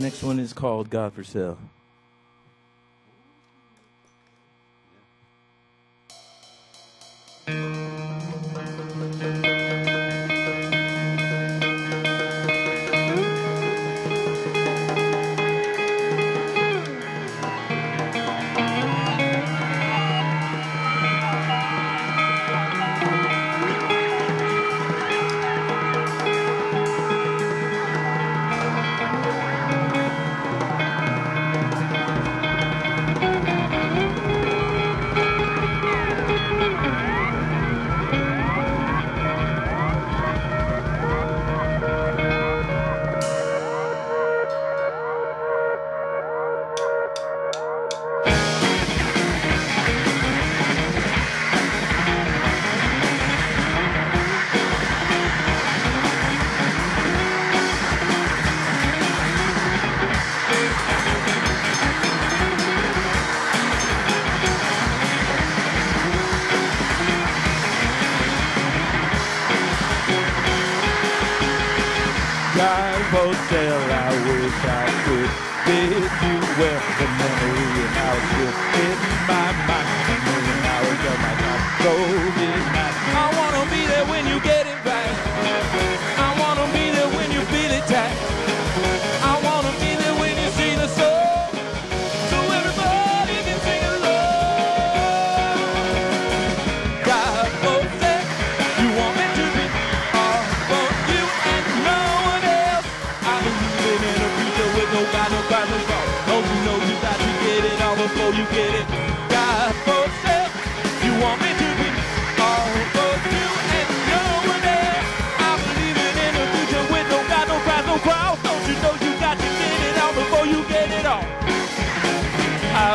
Next one is called God for Sale. sky hotel. I wish I could bid you well. The memory and how it in my mind.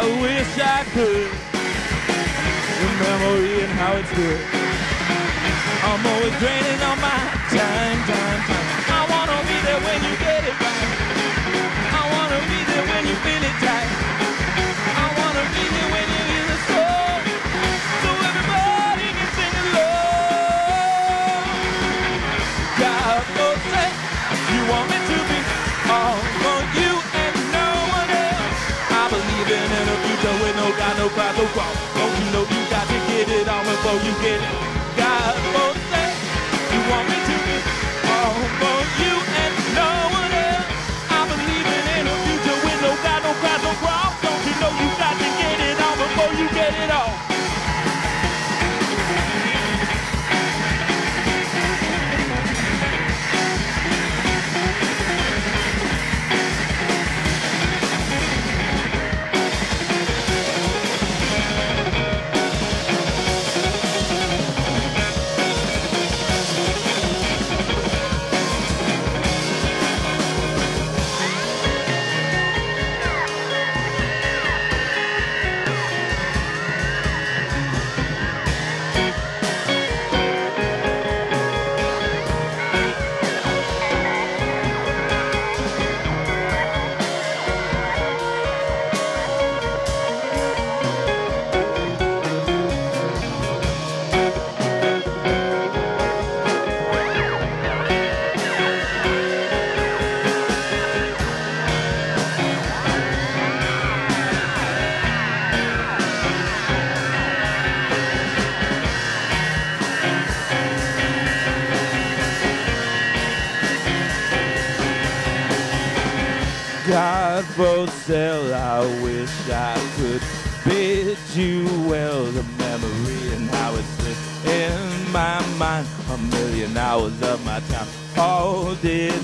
I wish I could remember how it's good. I'm always draining on my time. Don't you know you got to get it all before you get it? cell. I wish I could bid you well the memory and how it slipped in my mind. A million hours of my time all did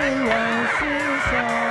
任是事